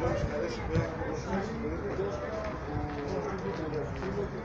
Vamos